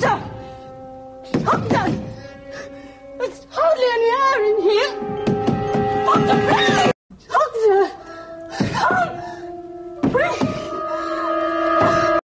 Doctor! Doctor! there's hardly any air in here! Doctor, please! Doctor! Come!